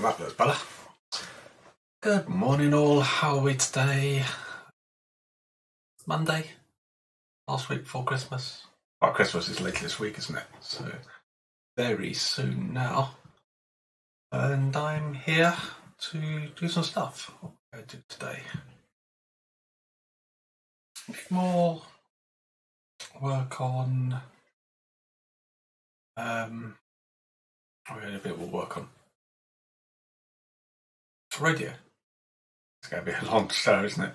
That looks better. Good morning, all. How are we today? Monday. Last week before Christmas. Well, Christmas is later this week, isn't it? So, very soon now. And I'm here to do some stuff. What I do today? More work on. Um, oh, yeah, a bit more work on Rodeo. It's going to be a long show, isn't it?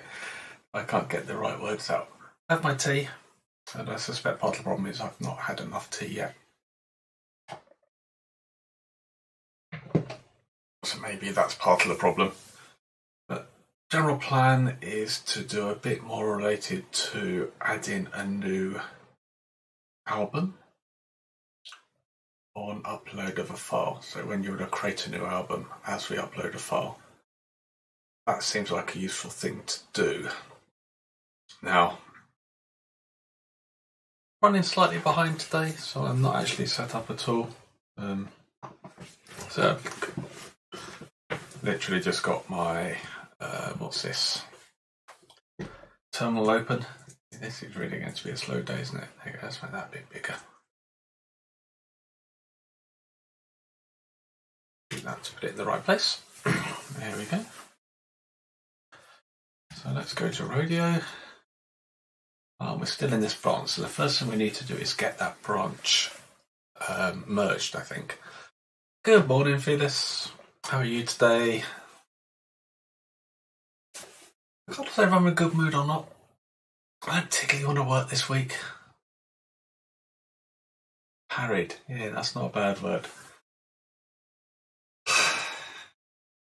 I can't get the right words out. I have my tea, and I suspect part of the problem is I've not had enough tea yet. So maybe that's part of the problem. But general plan is to do a bit more related to adding a new album on upload of a file. So when you were to create a new album as we upload a file, that seems like a useful thing to do. Now, running slightly behind today, so I'm not actually set up at all. Um, so, literally just got my, uh, what's this? Terminal open. This is really going to be a slow day, isn't it? Let's make that a bit bigger. That to put it in the right place. there we go. So let's go to Rodeo. Oh, we're still in this branch, so the first thing we need to do is get that branch um, merged, I think. Good morning, Phyllis. How are you today? I can't say if I'm in a good mood or not. I don't particularly want to work this week. Harried. Yeah, that's not a bad word.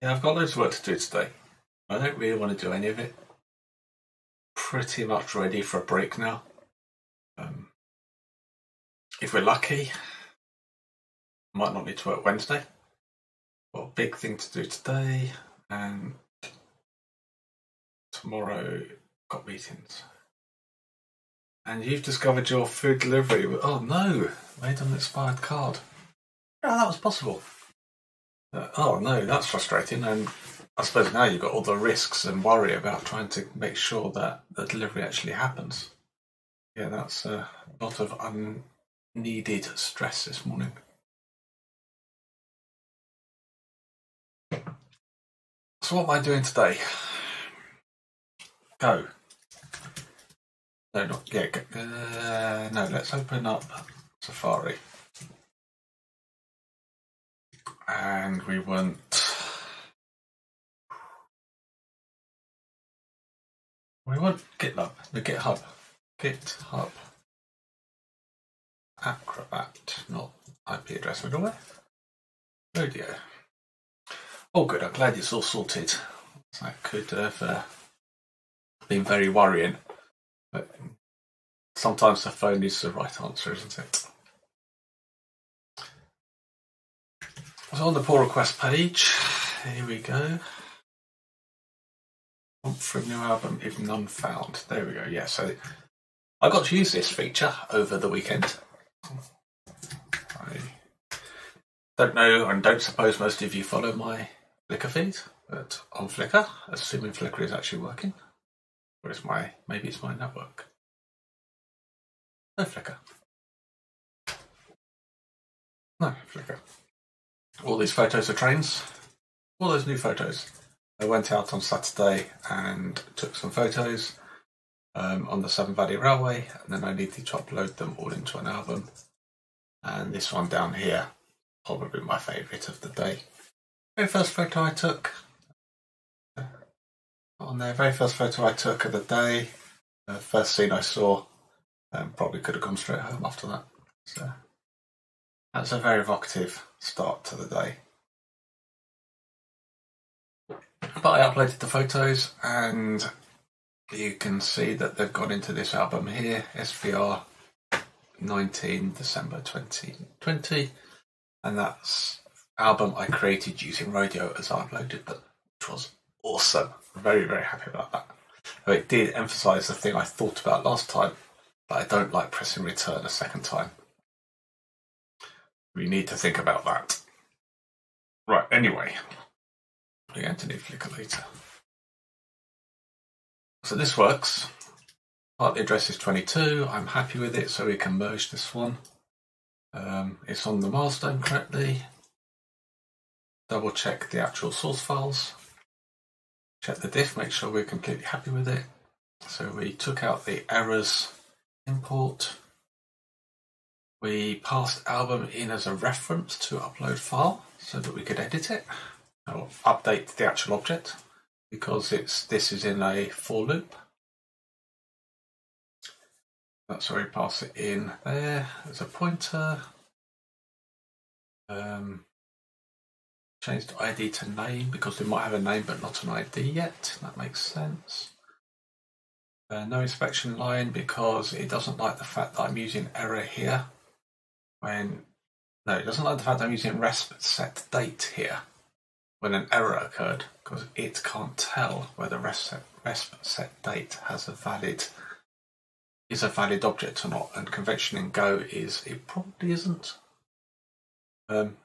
yeah, I've got loads of work to do today. I don't really want to do any of it pretty much ready for a break now. Um, if we're lucky, might not need to work Wednesday. Got a big thing to do today, and tomorrow got meetings. And you've discovered your food delivery. Oh no, made an expired card. Oh, that was possible. Uh, oh no, that's frustrating. And I suppose now you've got all the risks and worry about trying to make sure that the delivery actually happens. Yeah, that's a lot of unneeded stress this morning. So, what am I doing today? Go. No, not yeah. Uh, no, let's open up Safari, and we want We want GitLab, the GitHub. GitHub. akrabat, not IP address middleware. Rodeo. Oh, good. I'm glad it's all sorted. That could have uh, been very worrying. But sometimes the phone is the right answer, isn't it? So on the pull request page, here we go from new album if none found. There we go. Yeah, so I got to use this feature over the weekend. I don't know and don't suppose most of you follow my Flickr feed, but on Flickr, assuming Flickr is actually working, or is my maybe it's my network. No Flickr. No Flickr. All these photos of trains. All those new photos. I went out on Saturday and took some photos um, on the Severn Valley Railway, and then I needed to upload them all into an album. And this one down here, probably my favourite of the day. Very first photo I took on there, very first photo I took of the day, the first scene I saw, um, probably could have gone straight home after that. So that's a very evocative start to the day. But I uploaded the photos and you can see that they've gone into this album here, SVR 19 December 2020. And that's album I created using Rodeo as I uploaded them, which was awesome. Very, very happy about that. it did emphasize the thing I thought about last time, but I don't like pressing return a second time. We need to think about that. Right, anyway, We're going to Flickr later. So this works. Part the address is 22. I'm happy with it, so we can merge this one. Um, it's on the milestone correctly. Double check the actual source files. Check the diff, make sure we're completely happy with it. So we took out the errors import. We passed album in as a reference to upload file so that we could edit it or update the actual object because it's this is in a for loop. That's where we pass it in there as a pointer. Um, change the ID to name because we might have a name but not an ID yet. That makes sense. Uh, no inspection line because it doesn't like the fact that I'm using error here. When no, it doesn't like the fact that I'm using resp set date here when an error occurred because it can't tell whether resp set date has a valid is a valid object or not. And convention in Go is it probably isn't. Um,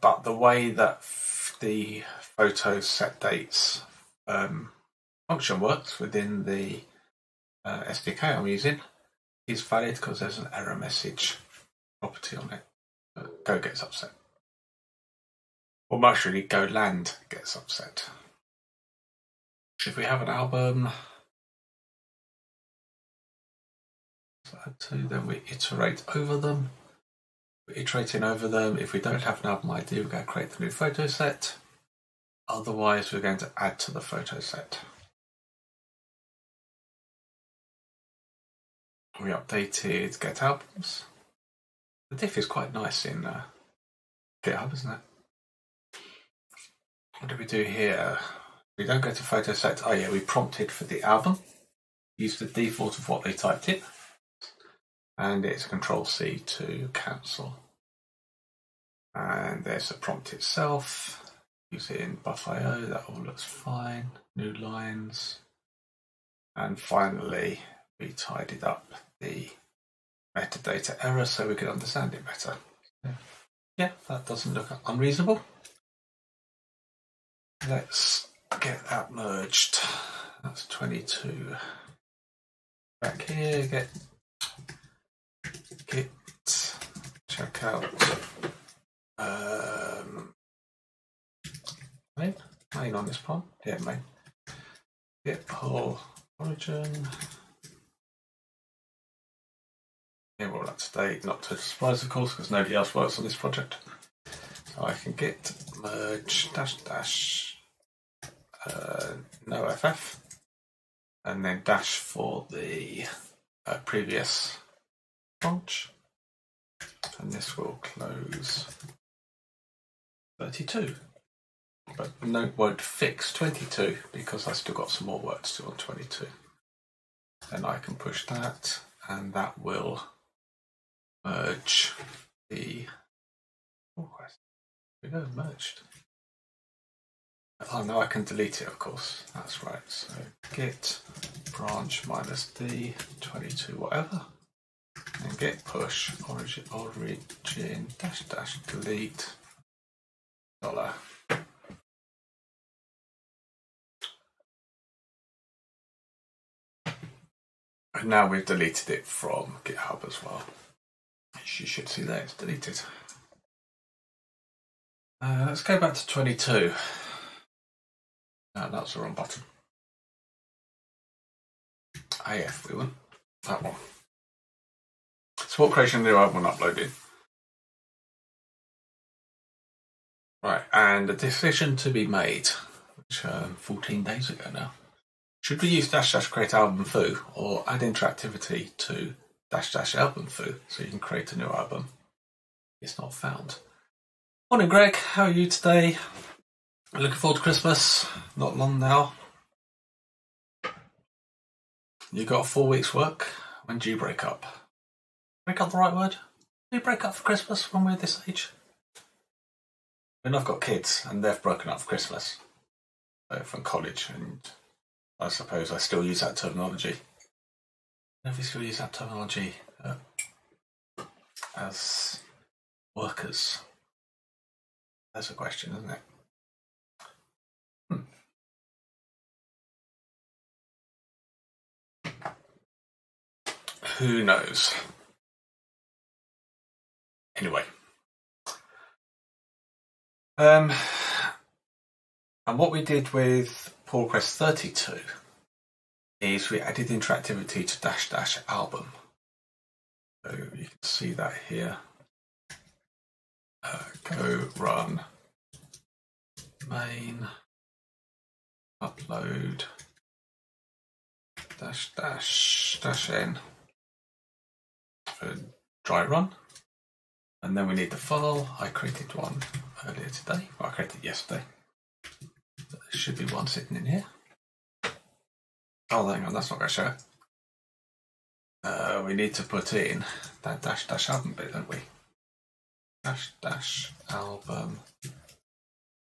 but the way that the photo set dates um, function works within the uh, SDK I'm using is valid because there's an error message property on it. Go gets upset. Or GoLand gets upset. Should we have an album, two, then we iterate over them. We're iterating over them. If we don't have an album ID, we're going to create the new photo set. Otherwise, we're going to add to the photo set. We updated get albums. The diff is quite nice in uh, GitHub, isn't it? What do we do here? We don't go to photo set. Oh yeah, we prompted for the album. Use the default of what they typed in and it's Control C to cancel. And there's the prompt itself. Use it in bufio, that all looks fine. New lines. And finally, we tidied up the metadata error so we could understand it better. Yeah, that doesn't look unreasonable. Let's get that merged. That's 22. Back here, get Git check out um, main main on this part. Yeah, main. Git pull origin. Yeah, we're up to date. Not to surprise, of course, because nobody else works on this project. So I can git merge dash dash uh, no ff and then dash for the uh, previous branch. And this will close 32. But no, won't fix 22 because I still got some more work to do on 22. Then I can push that and that will merge the. Oh, go merged. Oh no, I can delete it, of course. That's right. So git branch minus d 22 whatever and git push origin origin dash dash delete dollar. And now we've deleted it from GitHub as well. You should see that it's deleted. Uh, let's go back to 22. No, that's the wrong button. AF, we want that one. Support creation new album uploaded. Right, and a decision to be made, which um, 14 days ago now. Should we use dash dash create album foo or add interactivity to dash dash album foo so you can create a new album? It's not found. Morning, Greg. How are you today? Looking forward to Christmas. Not long now. You got four weeks' work. When do you break up? break up the right word? Do we break up for Christmas when we're this age? I mean, I've got kids and they've broken up for Christmas so from college, and I suppose I still use that terminology. We still use that terminology uh, as workers, that's a question, isn't it? Hmm. Who knows? Anyway. Um, and what we did with Pull request 32 is we added interactivity to Dash Dash album. So you can see that here. Go run main upload dash dash dash n for dry run. And then we need the file. I created one earlier today. Well, I created yesterday. There should be one sitting in here. Oh, hang on, that's not going to show. Uh, we need to put in that dash dash album bit, don't we? Dash dash album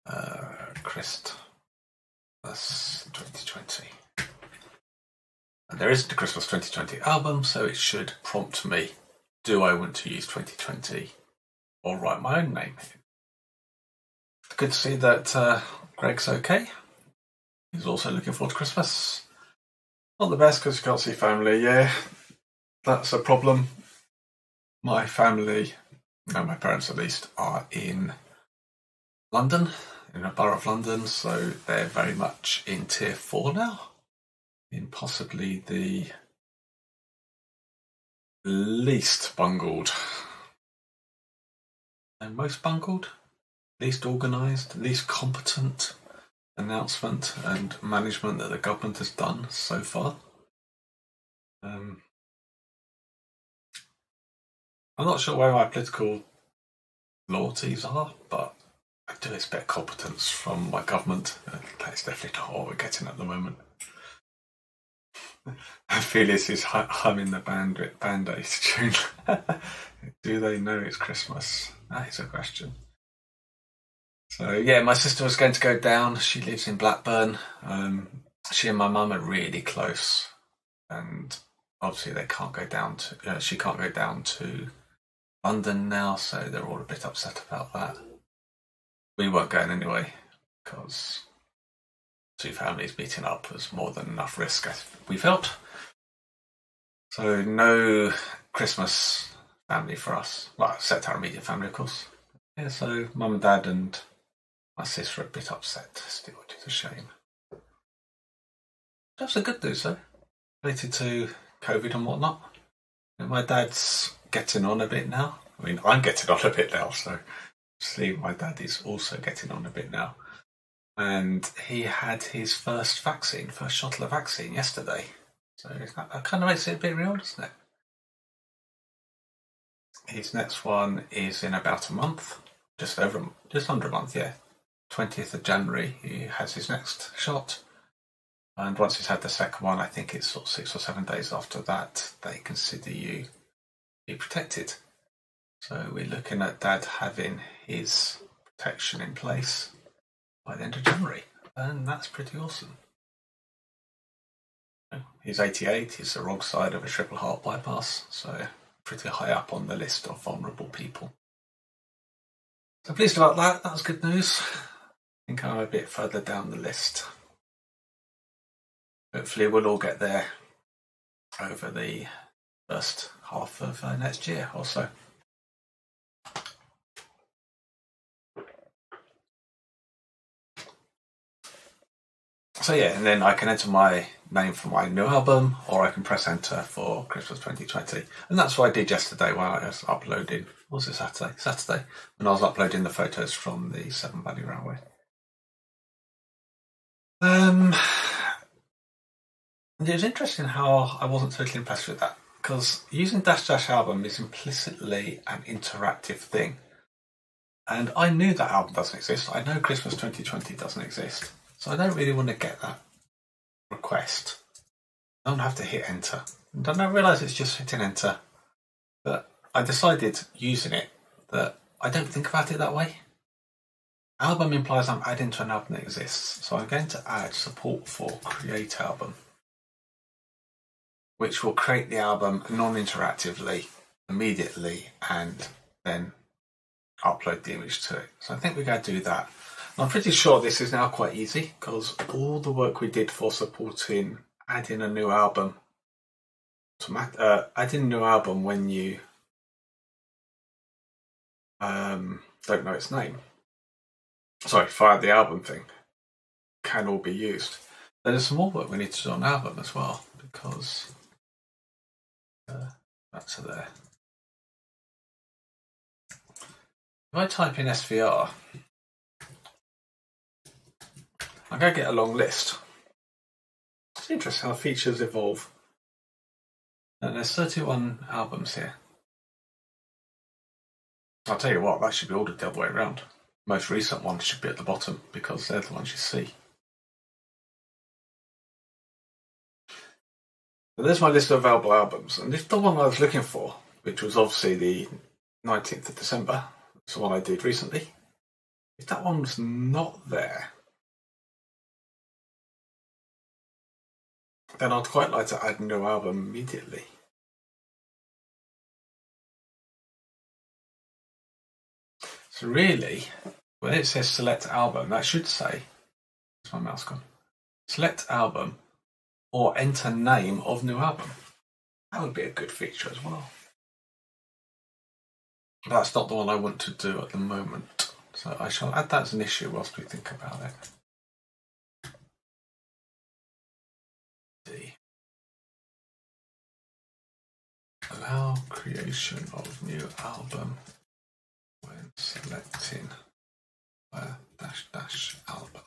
uh, Christ. 2020. And there isn't a Christmas 2020 album, so it should prompt me do I want to use 2020 or write my own name? Good to see that uh, Greg's okay. He's also looking forward to Christmas. Not the best because you can't see family, yeah. That's a problem. My family, no, my parents at least, are in London, in a borough of London, so they're very much in tier four now, in possibly the least bungled and most bungled, least organised, least competent announcement and management that the government has done so far. Um, I'm not sure where my political loyalties are, but I do expect competence from my government. That's definitely not what we're getting at the moment. I feel this is humming the band band aid tune. Do they know it's Christmas? That is a question. So yeah, my sister was going to go down. She lives in Blackburn. Um, she and my mum are really close, and obviously they can't go down to. Uh, she can't go down to London now, so they're all a bit upset about that. We weren't going anyway because two families meeting up was more than enough risk, as we felt. So, no Christmas family for us. Well, except our immediate family, of course. Yeah, so mum and dad and my sister are a bit upset still, which is a shame. That's the good news, though, related to COVID and whatnot. my dad's getting on a bit now. I mean, I'm getting on a bit now, so see, my dad is also getting on a bit now and he had his first vaccine, first shot of the vaccine yesterday. So that kind of makes it a bit real, doesn't it? His next one is in about a month, just over, just under a month, yeah. 20th of January, he has his next shot. And once he's had the second one, I think it's sort of six or seven days after that, they consider you be protected. So we're looking at Dad having his protection in place by the end of January, and that's pretty awesome. He's 88, he's the wrong side of a triple heart bypass, so pretty high up on the list of vulnerable people. So pleased about that, that's good news. I think I'm a bit further down the list. Hopefully we'll all get there over the first half of uh, next year or so. So yeah, and then I can enter my name for my new album, or I can press enter for Christmas 2020, and that's what I did yesterday while I was uploading. was it Saturday? Saturday when I was uploading the photos from the Severn Valley Railway. Um, it was interesting how I wasn't totally impressed with that because using Dash Dash Album is implicitly an interactive thing. And I knew that album doesn't exist. I know Christmas 2020 doesn't exist. So I don't really want to get that request. I don't have to hit enter. And I don't realise it's just hitting enter. But I decided using it that I don't think about it that way. Album implies I'm adding to an album that exists. So I'm going to add support for create album, which will create the album non-interactively immediately and then upload the image to it. So I think we're going to do that. I'm pretty sure this is now quite easy because all the work we did for supporting adding a new album uh, adding a new album when you um, don't know its name. Sorry, fire the album thing can all be used. There's some more work we need to do on album as well because uh, that's there. If I type in SVR, I'm going to get a long list. It's interesting how features evolve. And there's 31 albums here. I'll tell you what, that should be ordered the other way around. Most recent ones should be at the bottom because they're the ones you see. But there's my list of available albums, and is the one I was looking for, which was obviously the 19th of December. It's the one I did recently. If that one's not there, then I'd quite like to add a new album immediately. So really, when it says select album, that should say, where's my mouse gone? Select album or enter name of new album. That would be a good feature as well. That's not the one I want to do at the moment. So I shall add that as an issue whilst we think about it. Allow creation of new album when selecting a dash dash album.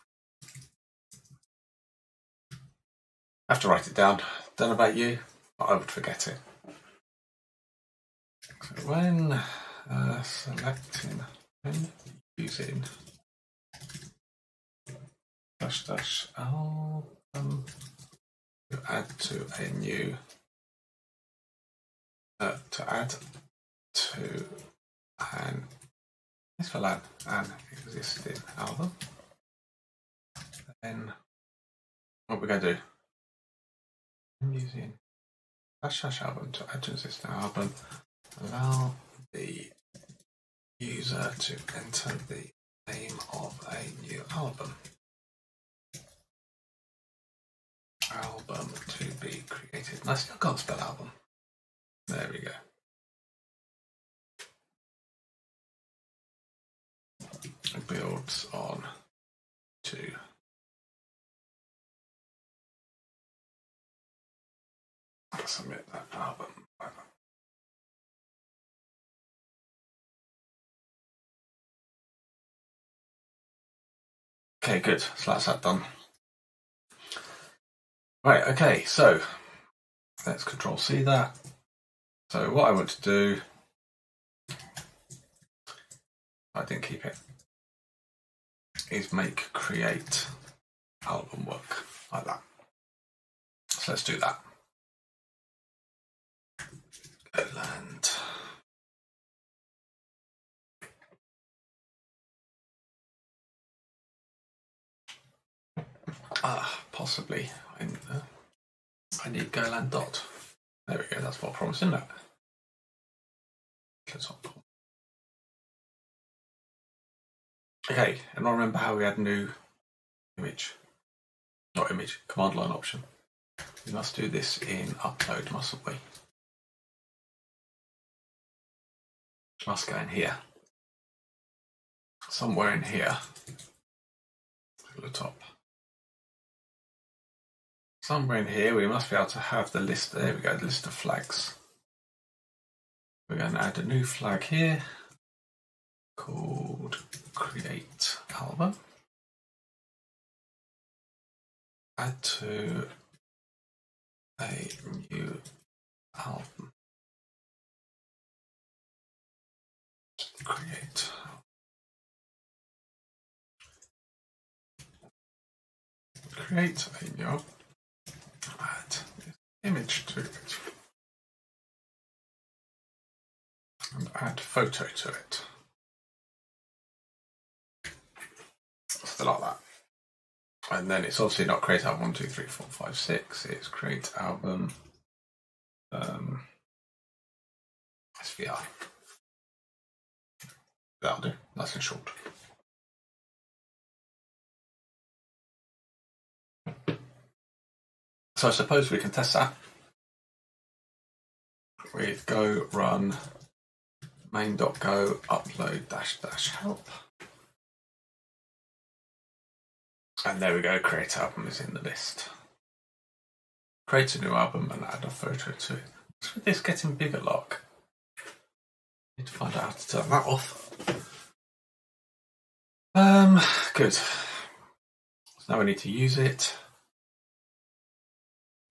I have to write it down. Don't know about you, but I would forget it. So when uh, selecting, when using dash dash album to add to a new uh, to add to an Let's out an existing album. Then what we're to do, using dash album to add to existing album, allow the user to enter the name of a new album. Album to be created. I still can't spell album. There we go. builds on to submit that album. Okay, good. So that's that done. Right, okay, so let's control C that. So what I want to do, I didn't keep it is make create album work like that. So let's do that. Goland. Ah, possibly. I, uh, I need Goland dot. There we go. That's what I promised, isn't it? Okay, and I remember how we had new image, not image, command line option. We must do this in upload, mustn't we? Must go in here. Somewhere in here. At the top. Somewhere in here we must be able to have the list, there we go, the list of flags. We're going to add a new flag here called create album. Add to a new album. Create. Create a new add image to it and add photo to it. something like that. And then it's obviously not create album one, two, three, four, five, six. It's create album um, SVR. That'll do. That's in short. So I suppose we can test that. with go run main.go upload dash dash help. And there we go, create album is in the list. Create a new album and add a photo to it. What's with this getting bigger lock? Need to find out how to turn that off. Um, good. So now we need to use it.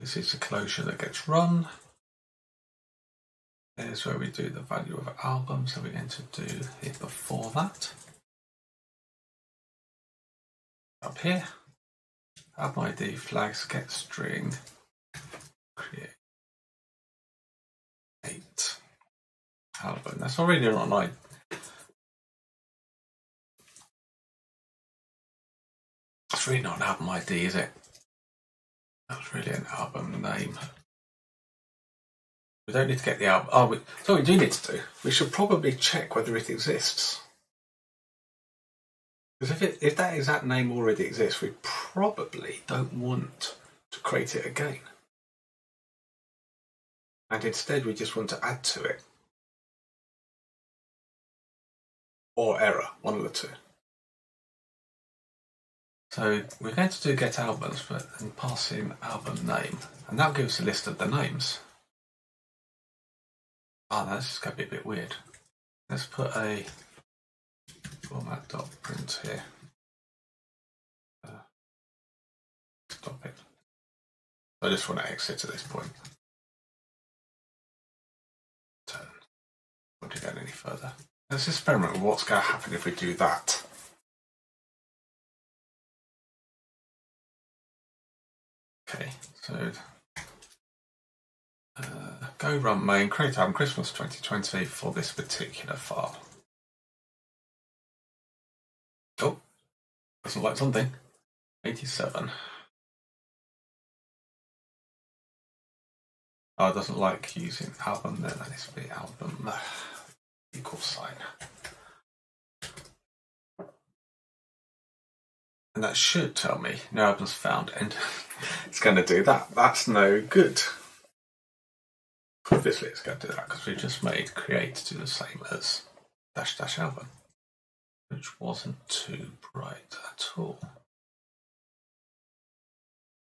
This is the closure that gets run. There's where we do the value of album, so we're going to do it before that. Up here, album ID flags get string create eight album. That's already not like It's really not an album ID, is it? That's really an album name. We don't need to get the album. Oh, we, so we do need to do. We should probably check whether it exists. Because if if that exact name already exists, we probably don't want to create it again. And instead, we just want to add to it. Or error, one of the two. So we're going to do get albums, but then pass in album name, and that'll give us a list of the names. Oh, that's going to be a bit weird. Let's put a format.print here. Uh, stop it. I just want to exit at this point. Turn. To get any further? Let's experiment with what's going to happen if we do that. Okay, so uh, go run main, create album Christmas 2020 for this particular file. Oh, doesn't like something. 87. Oh, doesn't like using album, then that needs to be album equal sign. And that should tell me no albums found, and it's going to do that. That's no good. Obviously, it's going to do that because we just made create do the same as dash dash album, which wasn't too bright at all.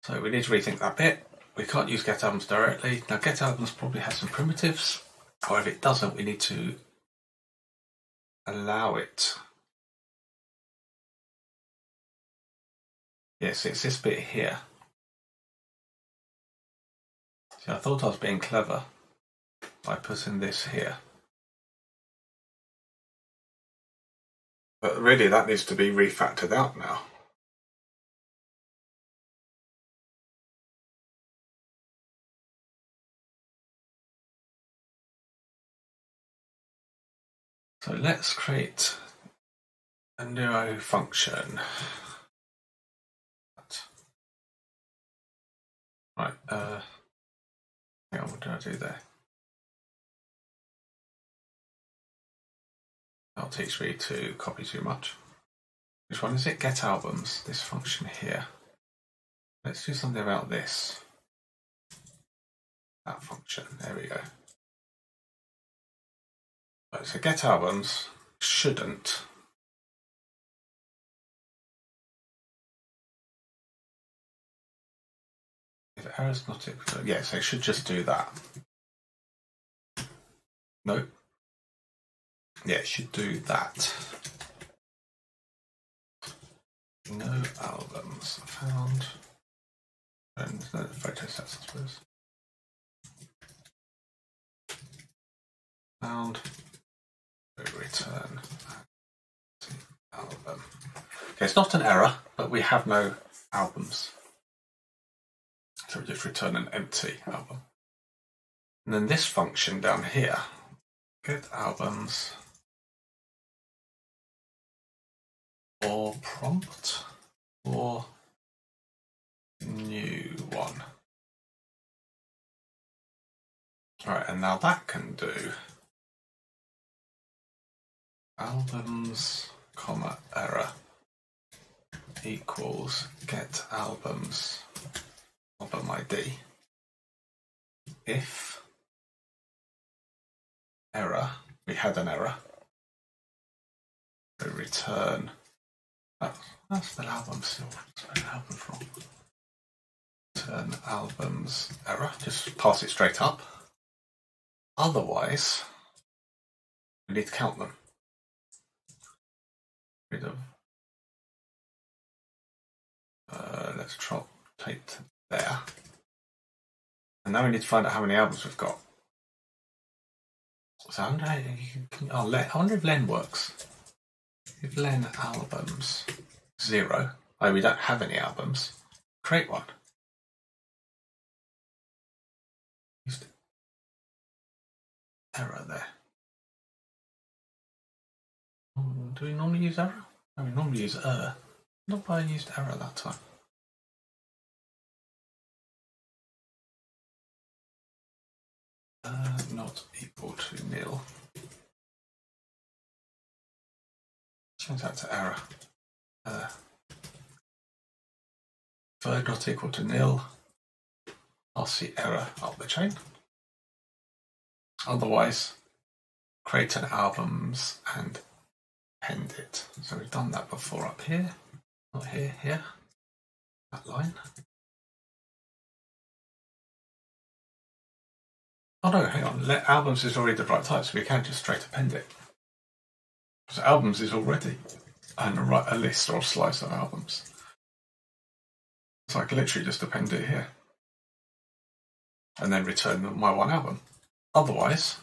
So we need to rethink that bit. We can't use get albums directly. Now, get albums probably has some primitives, or if it doesn't, we need to allow it. Yes, it's this bit here. See, I thought I was being clever by putting this here. But really, that needs to be refactored out now. So let's create a new function. Right, uh, hang on, what did I do there? That'll teach me to copy too much. Which one is it? Get albums, this function here. Let's do something about this. That function, there we go. Right, so get albums shouldn't it, yes, I should just do that. No. Yeah, it should do that. No albums found. And no photo sets, I suppose. Found return album. Okay, it's not an error, but we have no albums. So we just return an empty album. And then this function down here, get albums or prompt or new one. All right, and now that can do albums, comma, error equals get albums album ID if error. We had an error. So return. Oh, that's the album still. The album's from. Return albums error. Just pass it straight up. Otherwise, we need to count them. Rid of. Uh, let's tape to there. And now we need to find out how many albums we've got. So I wonder, oh, Len, I wonder if Len works. If Len albums zero, oh, we don't have any albums, create one. Error there. Hmm, Do we normally use error? No, we normally use error. Not why I used error that time. Uh, not equal to nil. Change that to error. Uh, third not equal to nil. I'll see error up the chain. Otherwise, create an albums and append it. So we've done that before up here, not here, here, that line. Oh no, hang on. Let albums is already the right type, so we can just straight append it. So albums is already and a, a list or a slice of albums. So I can literally just append it here. And then return my one album. Otherwise,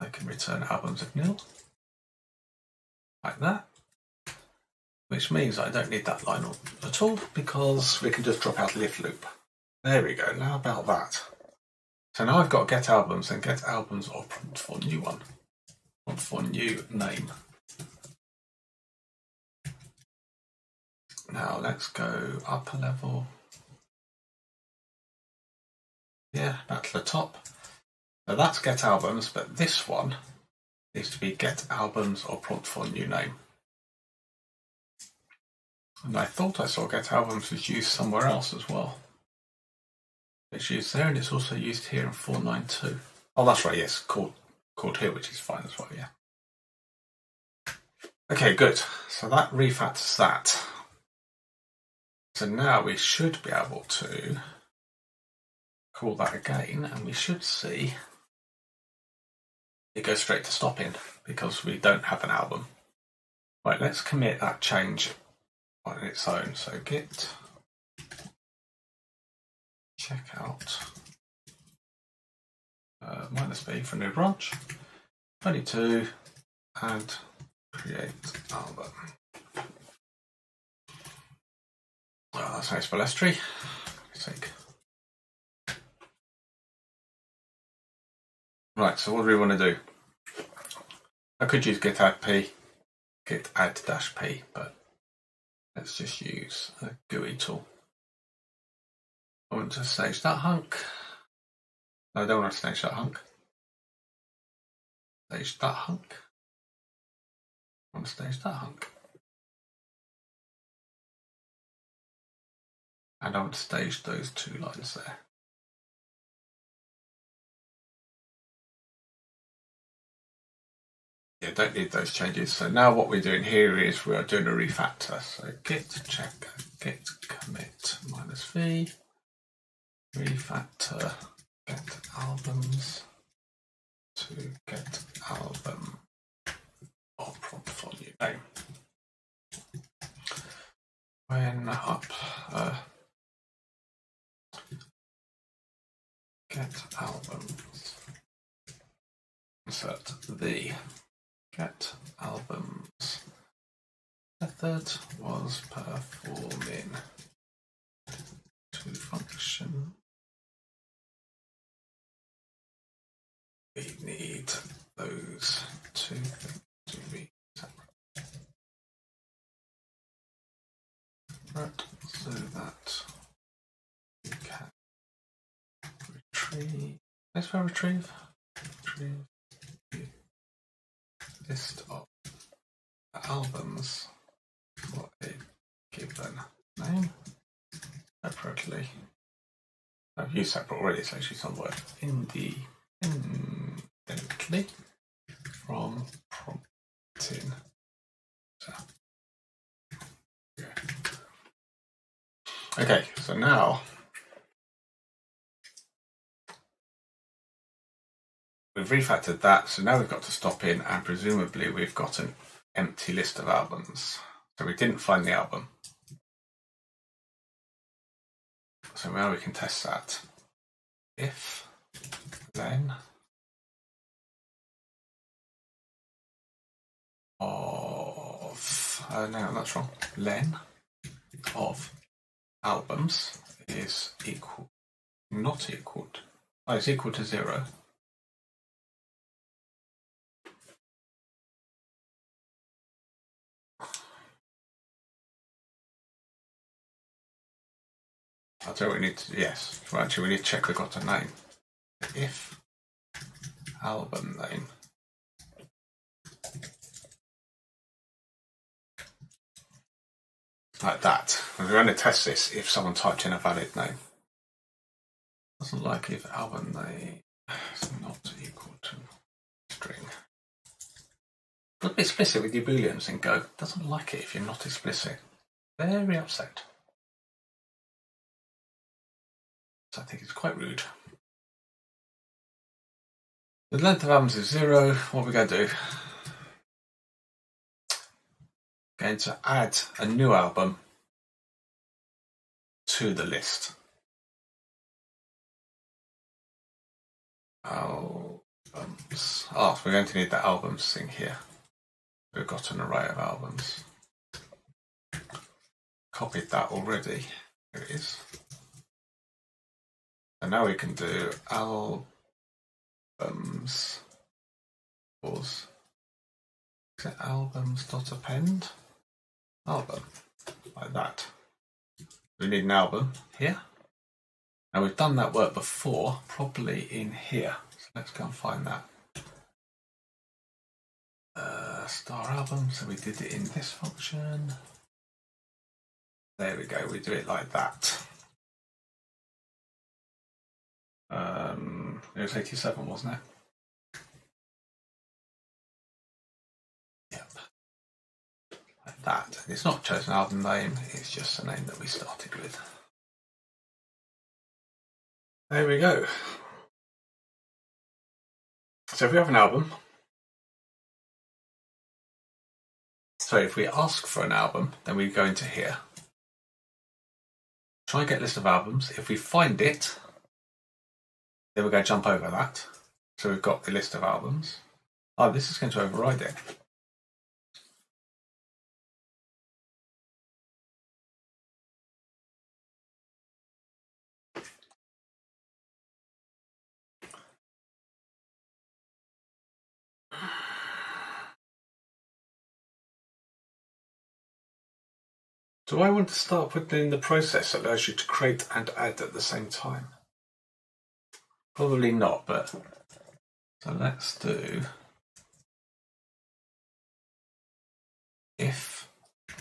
I can return albums of nil. Like that. Which means I don't need that line at all because we can just drop out lift loop. There we go. Now about that. So now I've got get albums and get albums or prompt for new one. Prompt for new name. Now let's go up a level. Yeah, back to the top. So that's get albums, but this one needs to be get albums or prompt for new name. And I thought I saw get albums was used somewhere else as well. It's used there and it's also used here in 492. Oh, that's right, yes, called, called here, which is fine as well, yeah. Okay, good. So that refactors that. So now we should be able to call that again and we should see it goes straight to stopping because we don't have an album. Right, let's commit that change on its own. So git check out uh, minus b for a new branch, 22, and create album. Well, that's nice for tree. Sake. Right, so what do we want to do? I could use git add p, git add dash p, but let's just use a GUI tool. I want to stage that hunk. No, I don't want to stage that hunk. Stage that hunk. I want to stage that hunk. And I to stage those two lines there. Yeah, don't need those changes. So now what we're doing here is we are doing a refactor. So git check git commit minus v refactor get albums to get album or prompt for new name. When up uh, get albums, insert the get albums. Method was performing to function we need those two things to be separate. Right, so that we can retrieve. Let's go retrieve. Retrieve list of albums for a given name separately. I've used separate already, so actually somewhere in the independently from prompting. So. Okay, so now we've refactored that, so now we've got to stop in and presumably we've got an empty list of albums. So we didn't find the album. So now we can test that. If then of uh, no that's wrong. Len of albums is equal not equal to, oh, it's equal to zero. You what we need to, yes, well, actually we need to check we've got a name. If album name like that. We're going to test this if someone typed in a valid name. Doesn't like if album name is not equal to string. But be explicit with your booleans and go. Doesn't like it if you're not explicit. Very upset. So I think it's quite rude. The length of albums is zero. What we going to do? Going to add a new album to the list. Albums. Oh, we're going to need the albums thing here. We've got an array of albums. Copied that already. Here it is. And now we can do albums it albums dot append? Album. Like that. We need an album here. Now we've done that work before, probably in here. So let's go and find that. Uh, star album, so we did it in this function. There we go, we do it like that. Um, it was 87, wasn't it? Yep. Like that. It's not chosen album name, it's just the name that we started with. There we go. So if we have an album, so if we ask for an album, then we go into here. Try and get list of albums. If we find it, then we're going to jump over that. So we've got the list of albums. Oh, this is going to override it. Do I want to start putting in the process that allows you to create and add at the same time? Probably not, but so let's do if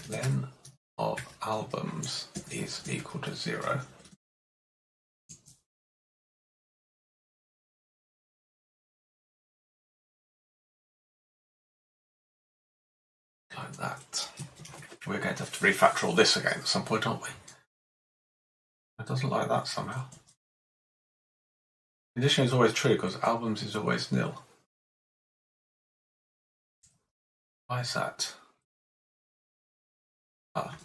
len of albums is equal to zero. Like that. We're going to have to refactor all this again at some point, aren't we? It doesn't like that somehow. Condition is always true because albums is always nil. Why is that? Ah,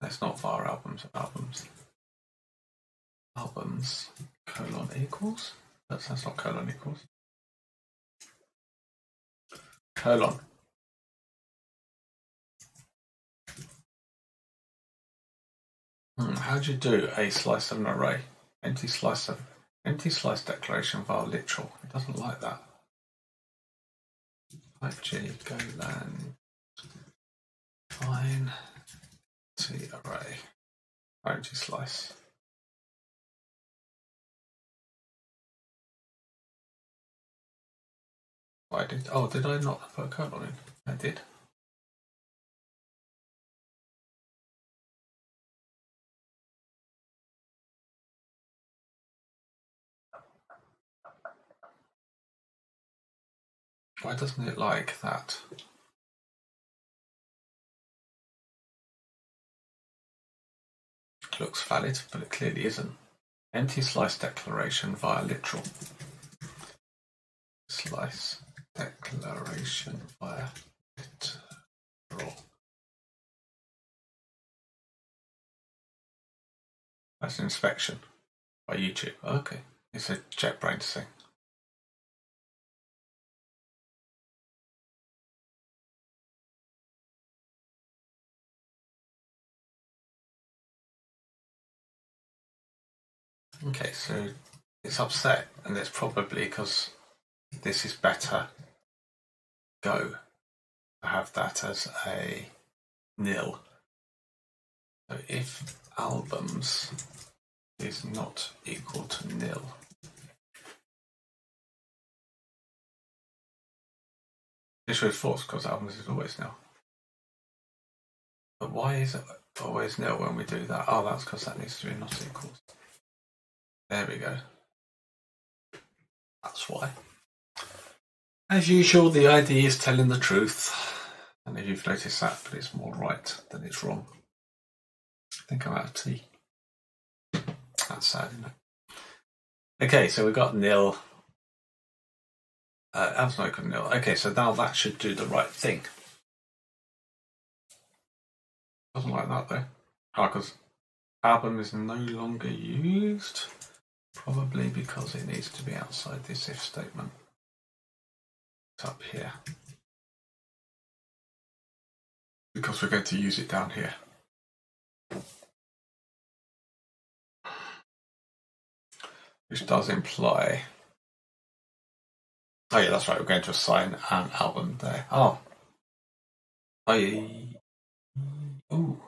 that's not var albums albums. Albums colon equals. That's, that's not colon equals. Colon. Hmm, how do you do a slice of an array? Empty slice of Empty slice declaration var literal. It doesn't like that. Type G, Golang, fine, T array, empty slice. I did. Oh, did I not put a colon in? I did. Why doesn't it like that? It looks valid, but it clearly isn't. Empty slice declaration via literal. Slice declaration via literal. That's inspection by YouTube. Okay. It's a JetBrains thing. Okay, so it's upset, and it's probably because this is better. Go. I have that as a nil. So if albums is not equal to nil, this shows false because albums is always nil. But why is it always nil when we do that? Oh, that's because that needs to be not equals. There we go. That's why. As usual, the IDE is telling the truth. And if you've noticed that, but it's more right than it's wrong. I think I'm out of tea. That's sad, isn't it? Okay, so we've got nil. Uh, not equal nil. Okay, so now that should do the right thing. Doesn't like that though. Oh, because album is no longer used. Probably because it needs to be outside this if statement. It's up here. Because we're going to use it down here. Which does imply... Oh yeah, that's right, we're going to assign an album there. Oh. I... Ooh.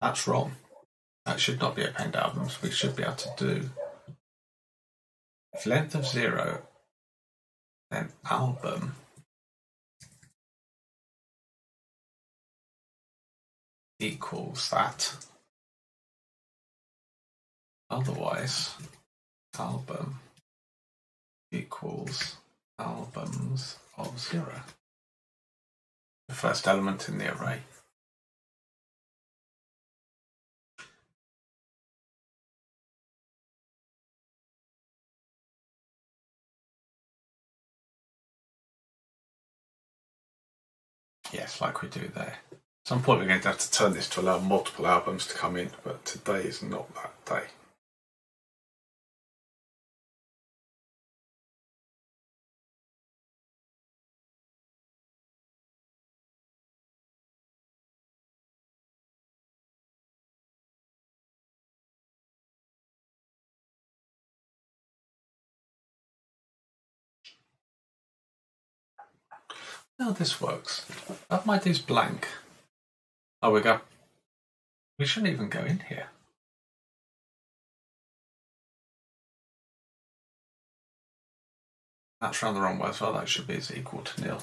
That's wrong. That should not be append albums. We should be able to do if length of zero, then album equals that. Otherwise, album equals albums of zero. The first element in the array. Yes, like we do there. At some point we're going to have to turn this to allow multiple albums to come in, but today is not that day. Now this works. That might is blank. Oh, we go. We shouldn't even go in here. That's round the wrong way as well. That should be is equal to nil.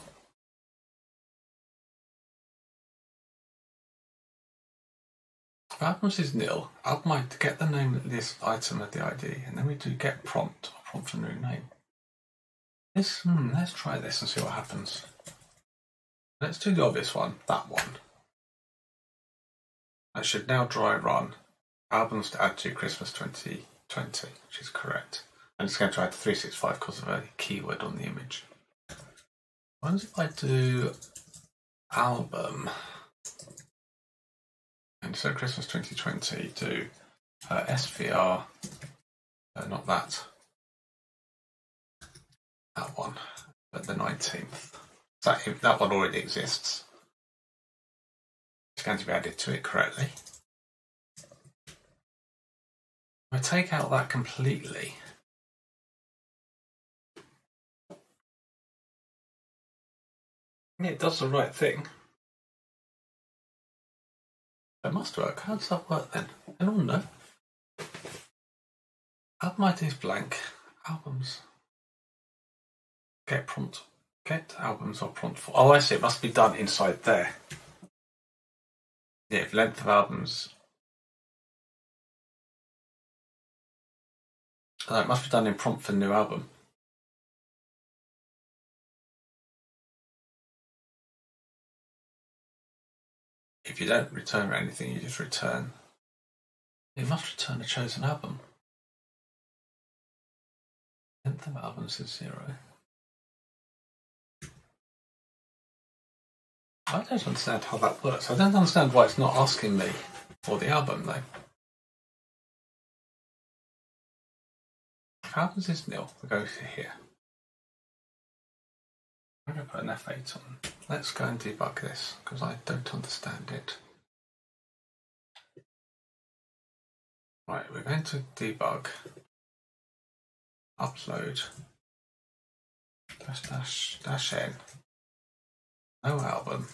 If albums is nil, I might get the name of this item of the ID, and then we do get prompt or prompt for new name. Let's, hmm, let's try this and see what happens. Let's do the obvious one, that one. I should now dry run albums to add to Christmas 2020, which is correct. I'm just going to add 365 because of a keyword on the image. What if I do album? And so Christmas 2020, do uh, SVR, uh, not that, that one, but the 19th. That, that one already exists. It's going to be added to it correctly. I take out that completely. It does the right thing. It must work. How does that work then? Anyone know? Album ID is blank. Albums. Get prompt. Get albums or prompt for. Oh, I see. It must be done inside there. Yeah, length of albums. Oh, it must be done in prompt for new album. If you don't return anything, you just return. You must return a chosen album. Length of albums is zero. I don't understand how that works. I don't understand why it's not asking me for the album though. Albums is nil. We go to here. I'm going to put an F8 on. Let's go and debug this because I don't understand it. Right, we're going to debug, upload, dash dash dash n, no album,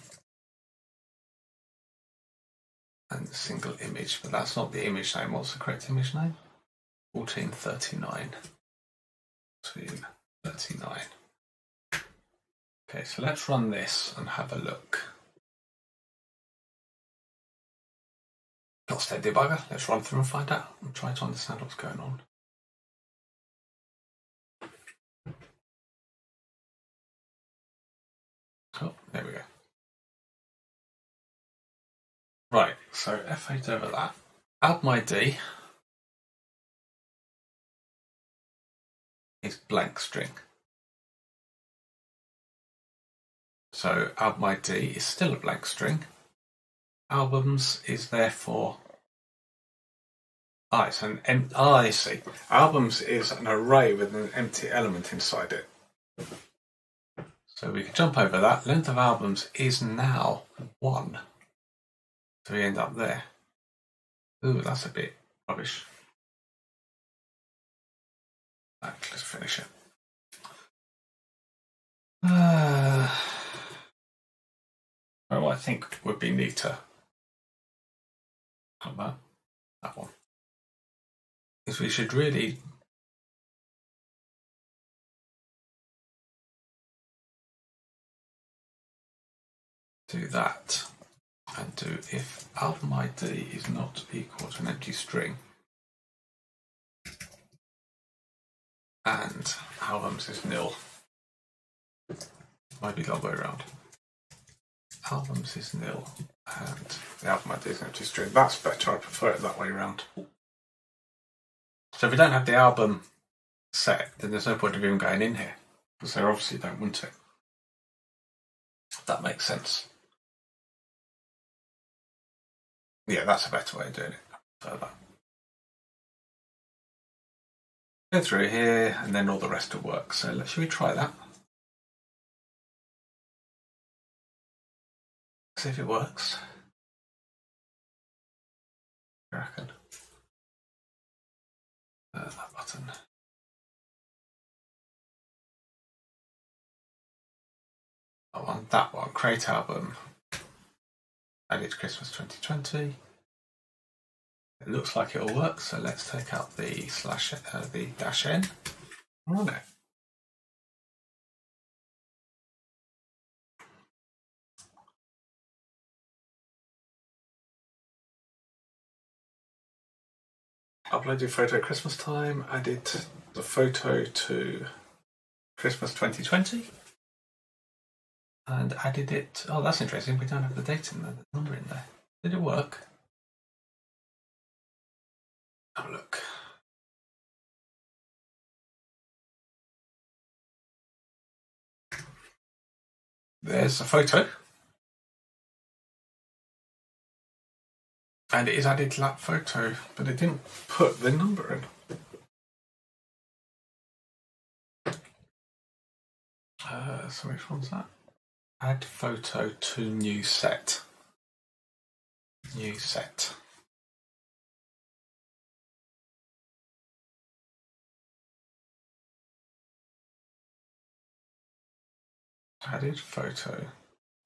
and single image, but that's not the image name. What's the correct image name? 1439. 1439. Okay, so let's run this and have a look. Not state debugger, let's run through and find out and try to understand what's going on. Oh, there we go. Right, so F8 over that. Add my D is blank string. So add my D is still a blank string. Albums is therefore Ah, it's an em- ah, I see. Albums is an array with an empty element inside it. So we can jump over that. Length of albums is now one. So we end up there. Ooh, that's a bit rubbish. Right, let's finish it. Uh, well, I think would be neater. How about that one? Is we should really do that and do if album ID is not equal to an empty string and albums is nil. Might be the other way around. Albums is nil and the album ID is an empty string. That's better. I prefer it that way around. So if we don't have the album set, then there's no point of even going in here because they obviously don't want it. That makes sense. Yeah, that's a better way of doing it. Go through here and then all the rest will work. So let's, should we try that? See if it works. I reckon. Uh, that button. That one, that one, create album. Added Christmas 2020. It looks like it'll work, so let's take out the slash, uh, the dash n. Run it. Upload your photo Christmas time, added the photo to Christmas 2020 and added it. Oh, that's interesting. We don't have the date in there, the number in there. Did it work? Have a look. There's a photo. And it is added to that photo, but it didn't put the number in. Uh, so which one's that? Add photo to new set. New set. Added photo.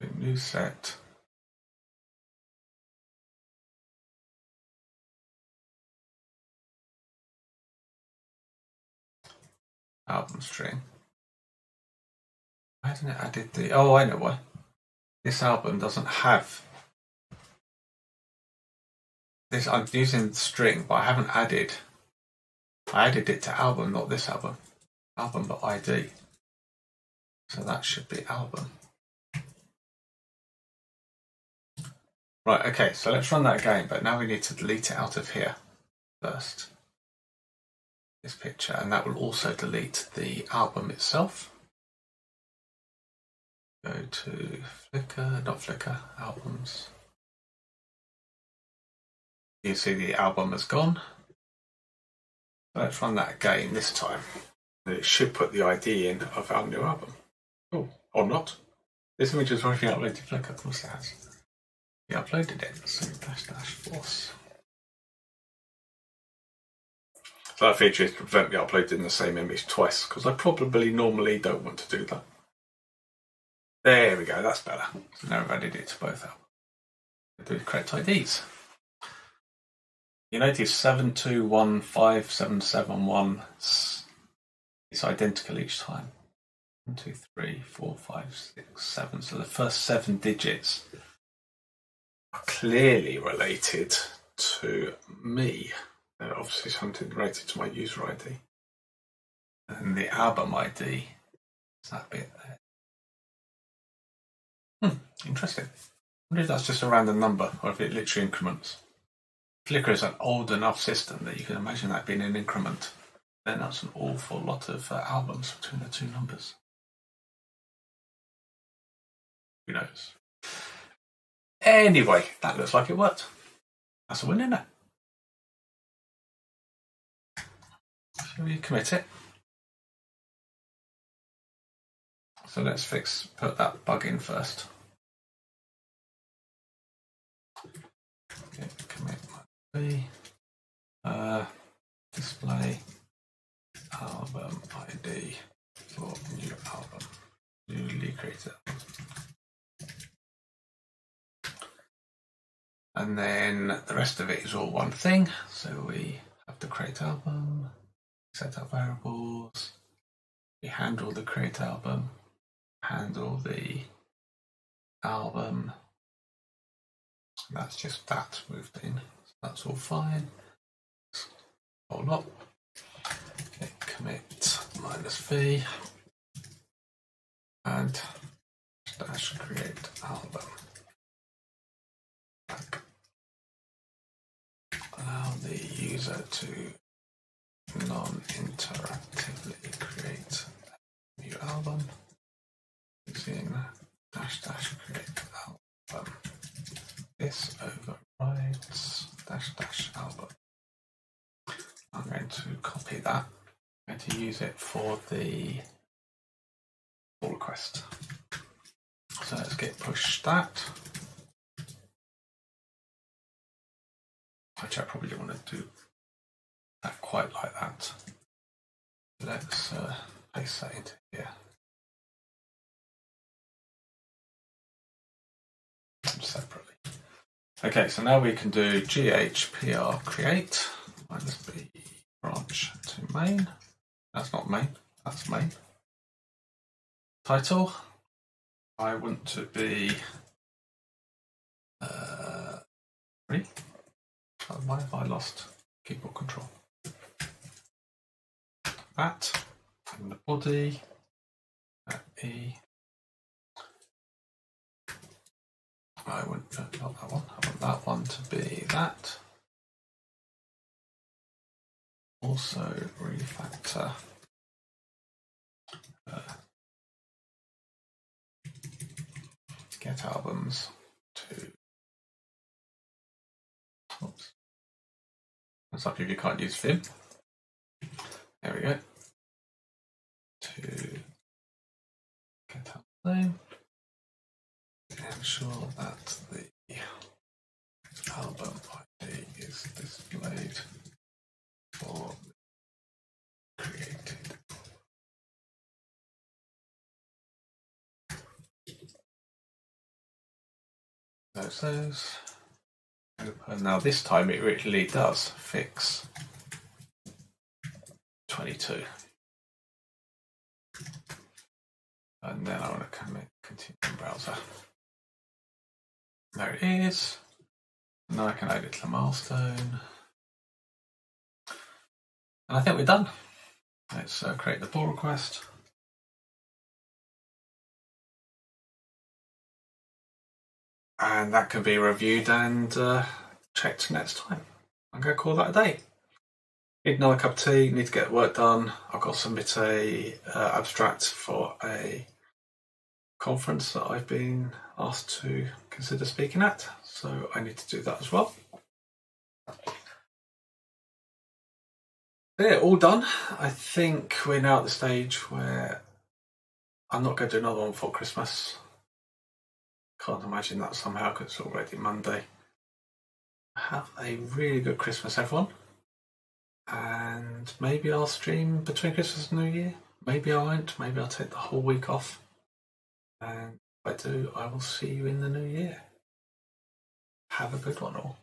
To new set. Album string. Why hasn't it added the... Oh, I know why. This album doesn't have... This I'm using string, but I haven't added... I added it to album, not this album. Album, but ID. So that should be album. Right, okay, so let's run that again, but now we need to delete it out of here first. This picture, and that will also delete the album itself. Go to Flickr, not Flickr, albums. You see the album has gone. Let's run that again this time. it should put the ID in of our new album. Oh, or not. This image is already uploaded to Flickr, of course it has. We uploaded it, so dash dash force. So that feature is to prevent me uploading the same image twice, because I probably normally don't want to do that. There we go, that's better. So now I've added it to both albums. The correct IDs. You notice 7215771 is identical each time. One, two, three, four, five, six, seven. So the first seven digits are clearly related to me. They're obviously something related to my user ID. And the album ID is that bit there. Interesting. I wonder if that's just a random number or if it literally increments. Flickr is an old enough system that you can imagine that being an increment. Then that's an awful lot of uh, albums between the two numbers. Who knows? Anyway, that looks like it worked. That's a win, isn't it? Shall we commit it? So let's fix, put that bug in first. Okay, commit uh, display album ID for new album, newly created. And then the rest of it is all one thing. So we have to create album, set up variables, we handle the create album, handle the album. That's just that moved in. That's all fine. Hold up. Okay, commit minus v and dash create album. Allow the user to non-interactively create a new album using dash dash create album. This dash. I'm going to copy that. I'm going to use it for the pull request. So let's get push that. Which I probably don't want to do that quite like that. Let's uh, paste that into here. Separately. Okay, so now we can do gh pr create minus b branch to main. That's not main, that's main. Title, I want to be uh, three. Why have I lost keyboard control? That, and the body, at E, I want not that one. I want that one to be that. Also refactor uh, get albums to. Oops. What's up if you can't use Vim? There we go. To get album name ensure that the album ID is displayed for created. Those those. And now this time it really does fix 22. And then I want to come in, continue browser. There it is. Now I can add it to the milestone. And I think we're done. Let's uh, create the pull request. and that can be reviewed and uh, checked next time. I'm going to call that a day. Need another cup of tea. Need to get work done. I've got to submit a uh, abstract for a conference that I've been asked to consider speaking at, so I need to do that as well. Yeah, all done. I think we're now at the stage where I'm not going to do another one for Christmas. Can't imagine that somehow because it's already Monday. Have a really good Christmas, everyone. And maybe I'll stream between Christmas and New Year. Maybe I won't. Maybe I'll take the whole week off. And I do, I will see you in the new year. Have a good one all.